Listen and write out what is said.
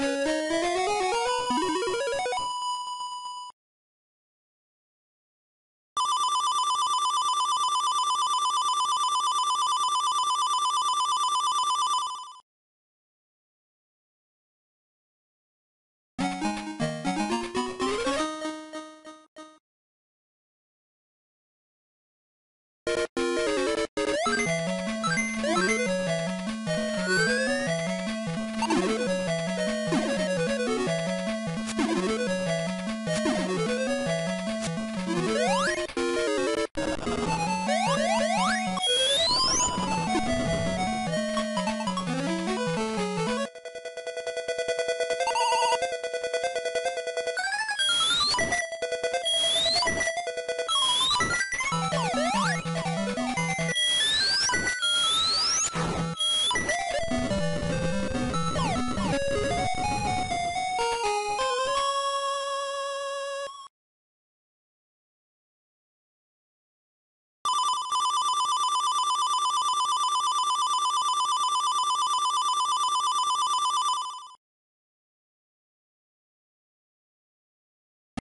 Música